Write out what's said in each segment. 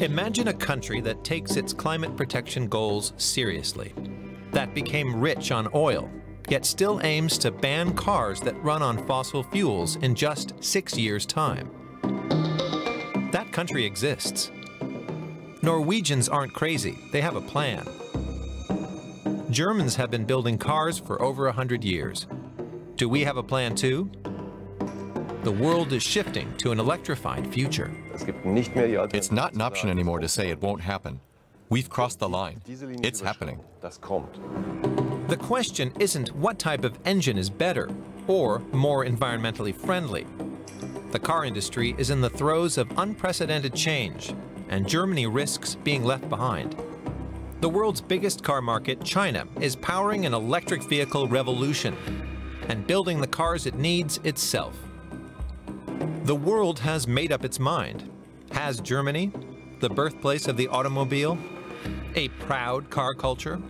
Imagine a country that takes its climate protection goals seriously, that became rich on oil, yet still aims to ban cars that run on fossil fuels in just six years' time. That country exists. Norwegians aren't crazy, they have a plan. Germans have been building cars for over a hundred years. Do we have a plan too? The world is shifting to an electrified future. It's not an option anymore to say it won't happen. We've crossed the line. It's happening. The question isn't what type of engine is better or more environmentally friendly. The car industry is in the throes of unprecedented change, and Germany risks being left behind. The world's biggest car market, China, is powering an electric vehicle revolution and building the cars it needs itself. The world has made up its mind. Has Germany, the birthplace of the automobile, a proud car culture?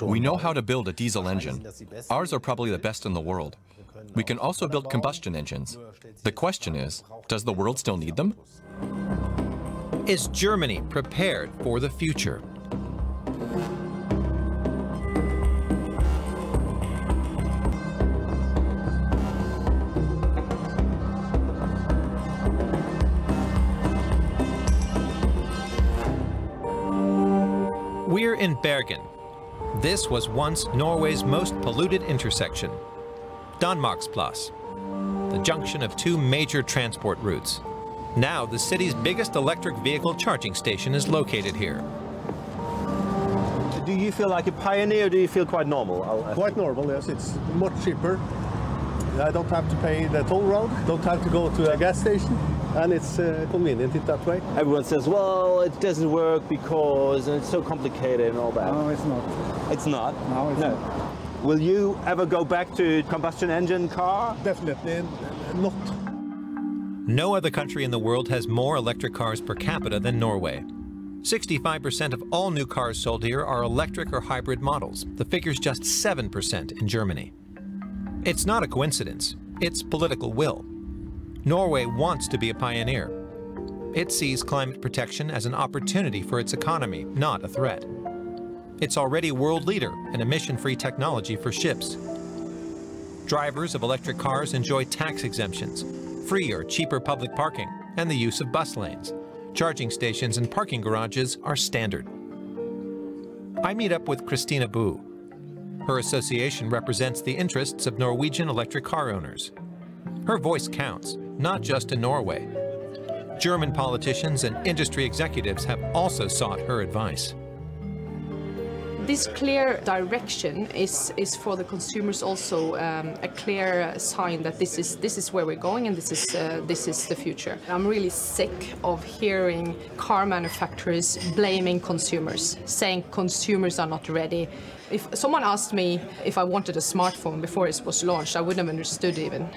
We know how to build a diesel engine. Ours are probably the best in the world. We can also build combustion engines. The question is, does the world still need them? Is Germany prepared for the future? In Bergen. This was once Norway's most polluted intersection, Danmarksplass, the junction of two major transport routes. Now, the city's biggest electric vehicle charging station is located here. Do you feel like a pioneer or do you feel quite normal? Quite normal, yes. It's much cheaper. I don't have to pay the toll road, don't have to go to a gas station, and it's uh, convenient in that way. Everyone says, well, it doesn't work because and it's so complicated and all that. No, it's not. It's not? No, it's no. not. Will you ever go back to combustion engine car? Definitely not. No other country in the world has more electric cars per capita than Norway. 65% of all new cars sold here are electric or hybrid models. The figure's just 7% in Germany. It's not a coincidence. It's political will. Norway wants to be a pioneer. It sees climate protection as an opportunity for its economy, not a threat. It's already world leader in emission-free technology for ships. Drivers of electric cars enjoy tax exemptions, free or cheaper public parking, and the use of bus lanes. Charging stations and parking garages are standard. I meet up with Christina Bu. Her association represents the interests of Norwegian electric car owners. Her voice counts, not just in Norway. German politicians and industry executives have also sought her advice. This clear direction is, is for the consumers also um, a clear sign that this is this is where we're going and this is uh, this is the future. I'm really sick of hearing car manufacturers blaming consumers, saying consumers are not ready. If someone asked me if I wanted a smartphone before it was launched, I wouldn't have understood even.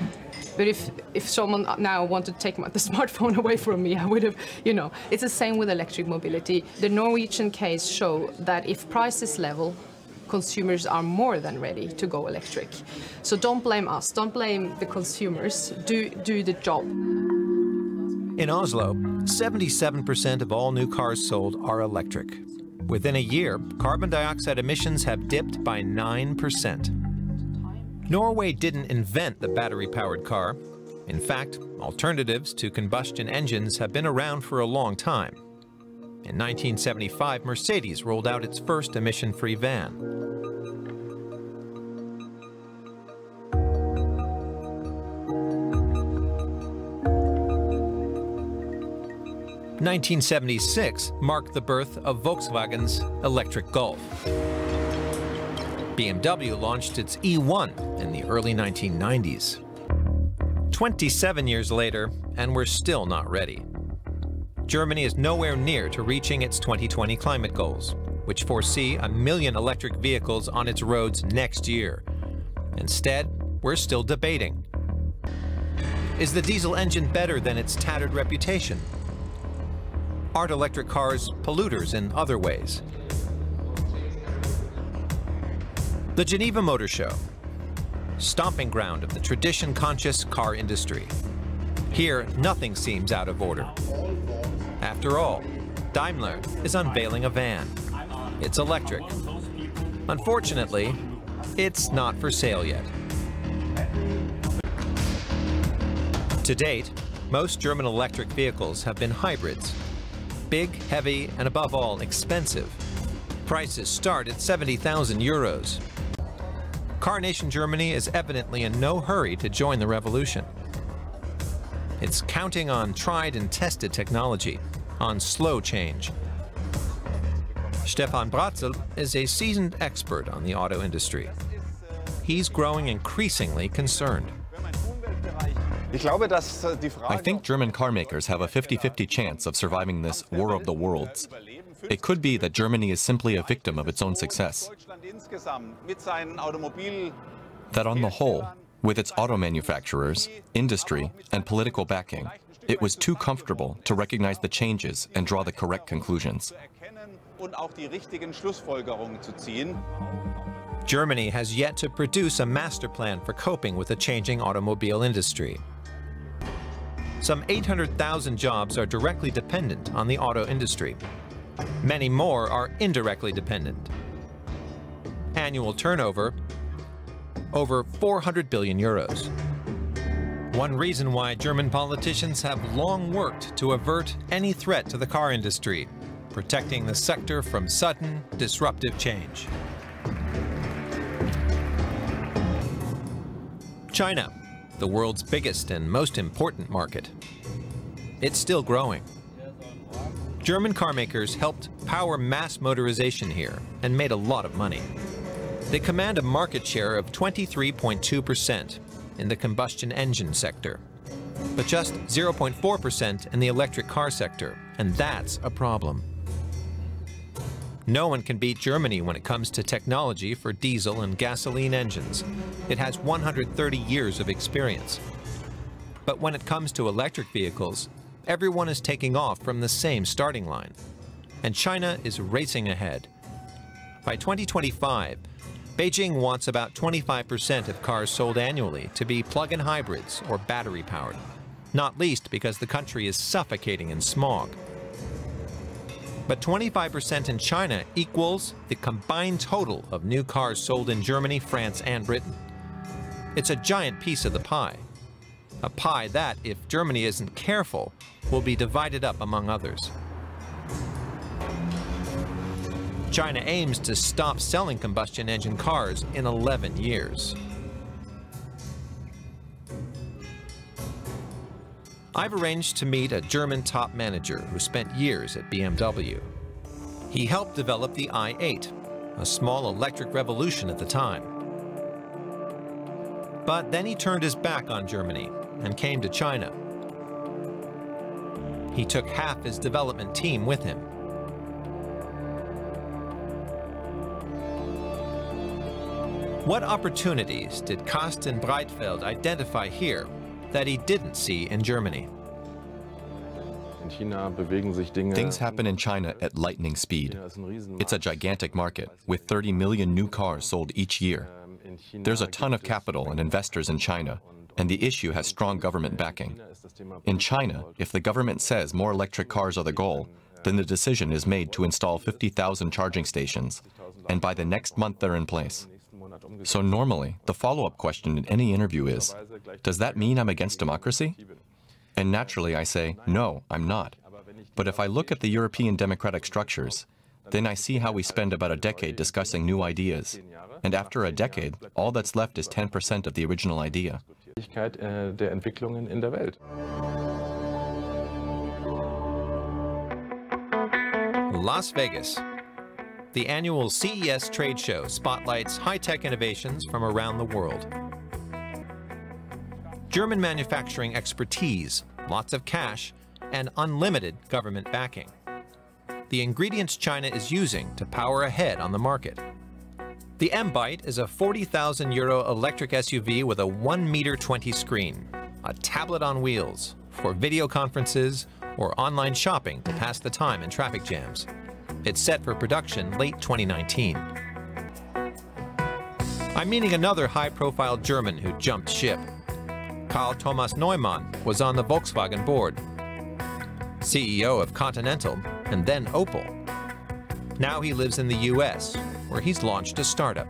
But if, if someone now wanted to take my, the smartphone away from me, I would have, you know. It's the same with electric mobility. The Norwegian case show that if prices level, consumers are more than ready to go electric. So don't blame us, don't blame the consumers, do, do the job. In Oslo, 77% of all new cars sold are electric. Within a year, carbon dioxide emissions have dipped by 9%. Norway didn't invent the battery-powered car. In fact, alternatives to combustion engines have been around for a long time. In 1975, Mercedes rolled out its first emission-free van. Nineteen seventy-six marked the birth of Volkswagen's electric Golf. BMW launched its E1 in the early 1990s. 27 years later, and we're still not ready. Germany is nowhere near to reaching its 2020 climate goals, which foresee a million electric vehicles on its roads next year. Instead, we're still debating. Is the diesel engine better than its tattered reputation? Aren't electric cars polluters in other ways? The Geneva Motor Show, stomping ground of the tradition-conscious car industry. Here, nothing seems out of order. After all, Daimler is unveiling a van. It's electric. Unfortunately, it's not for sale yet. To date, most German electric vehicles have been hybrids. Big, heavy, and above all, expensive. Prices start at 70,000 euros. Car Nation Germany is evidently in no hurry to join the revolution. It's counting on tried and tested technology, on slow change. Stefan Bratzel is a seasoned expert on the auto industry. He's growing increasingly concerned. I think German car makers have a 50-50 chance of surviving this war of the worlds. It could be that Germany is simply a victim of its own success. That on the whole, with its auto manufacturers, industry, and political backing, it was too comfortable to recognize the changes and draw the correct conclusions. Germany has yet to produce a master plan for coping with the changing automobile industry. Some 800,000 jobs are directly dependent on the auto industry. Many more are indirectly dependent. Annual turnover, over 400 billion euros. One reason why German politicians have long worked to avert any threat to the car industry, protecting the sector from sudden, disruptive change. China, the world's biggest and most important market. It's still growing. German carmakers helped power mass motorization here and made a lot of money. They command a market share of 23.2% in the combustion engine sector, but just 0.4% in the electric car sector, and that's a problem. No one can beat Germany when it comes to technology for diesel and gasoline engines. It has 130 years of experience. But when it comes to electric vehicles, everyone is taking off from the same starting line. And China is racing ahead. By 2025, Beijing wants about 25% of cars sold annually to be plug-in hybrids or battery-powered, not least because the country is suffocating in smog. But 25% in China equals the combined total of new cars sold in Germany, France, and Britain. It's a giant piece of the pie. A pie that, if Germany isn't careful, will be divided up among others. China aims to stop selling combustion engine cars in 11 years. I've arranged to meet a German top manager who spent years at BMW. He helped develop the i8, a small electric revolution at the time. But then he turned his back on Germany and came to China. He took half his development team with him. What opportunities did Carsten Breitfeld identify here that he didn't see in Germany? Things happen in China at lightning speed. It's a gigantic market, with 30 million new cars sold each year. There's a ton of capital and investors in China, and the issue has strong government backing. In China, if the government says more electric cars are the goal, then the decision is made to install 50,000 charging stations, and by the next month they're in place. So normally, the follow-up question in any interview is, does that mean I'm against democracy? And naturally I say, no, I'm not. But if I look at the European democratic structures, then I see how we spend about a decade discussing new ideas. And after a decade, all that's left is 10% of the original idea. Las Vegas. The annual CES trade show spotlights high-tech innovations from around the world. German manufacturing expertise, lots of cash, and unlimited government backing. The ingredients China is using to power ahead on the market. The M-Byte is a 40,000 euro electric SUV with a 1 meter 20 screen, a tablet on wheels for video conferences or online shopping to pass the time in traffic jams. It's set for production late 2019. I'm meeting another high-profile German who jumped ship. Karl Thomas Neumann was on the Volkswagen board. CEO of Continental and then Opel. Now he lives in the US, where he's launched a startup.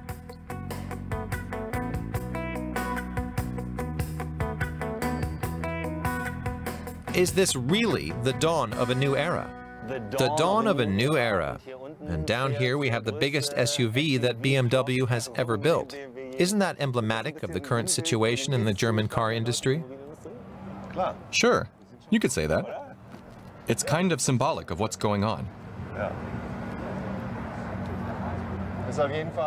Is this really the dawn of a new era? The dawn of a new era. And down here we have the biggest SUV that BMW has ever built. Isn't that emblematic of the current situation in the German car industry? Sure, you could say that. It's kind of symbolic of what's going on.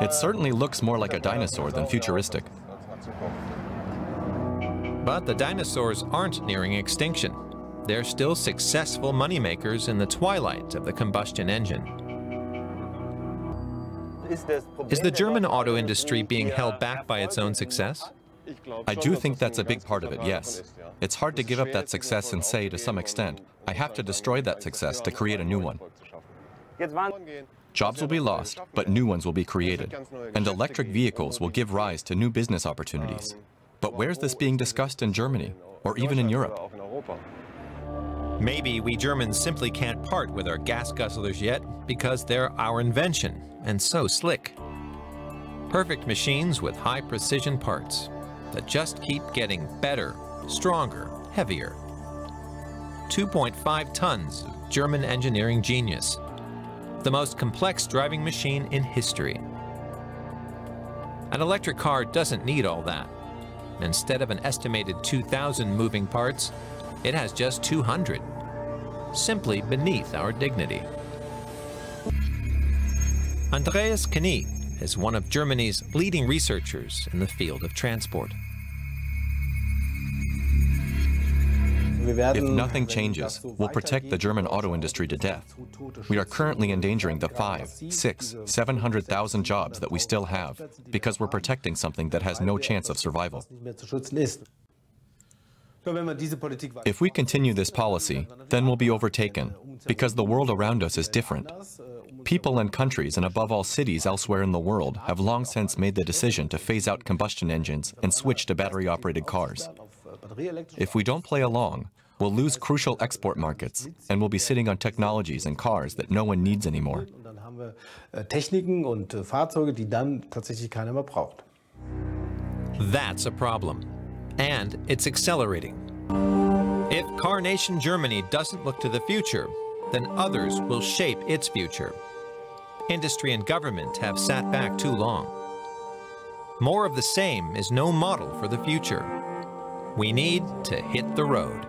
It certainly looks more like a dinosaur than futuristic. But the dinosaurs aren't nearing extinction. They're still successful moneymakers in the twilight of the combustion engine. Is the German auto industry being held back by its own success? I do think that's a big part of it, yes. It's hard to give up that success and say, to some extent, I have to destroy that success to create a new one. Jobs will be lost, but new ones will be created. And electric vehicles will give rise to new business opportunities. But where's this being discussed in Germany, or even in Europe? Maybe we Germans simply can't part with our gas guzzlers yet because they're our invention and so slick. Perfect machines with high precision parts that just keep getting better, stronger, heavier. 2.5 tons of German engineering genius. The most complex driving machine in history. An electric car doesn't need all that. Instead of an estimated 2,000 moving parts, it has just 200, simply beneath our dignity. Andreas Knie is one of Germany's leading researchers in the field of transport. If nothing changes, we'll protect the German auto industry to death. We are currently endangering the five, six, 700,000 jobs that we still have because we're protecting something that has no chance of survival. If we continue this policy, then we'll be overtaken because the world around us is different. People and countries, and above all cities elsewhere in the world, have long since made the decision to phase out combustion engines and switch to battery-operated cars. If we don't play along, we'll lose crucial export markets, and we'll be sitting on technologies and cars that no one needs anymore. That's a problem. And it's accelerating. If Car Nation Germany doesn't look to the future, then others will shape its future. Industry and government have sat back too long. More of the same is no model for the future. We need to hit the road.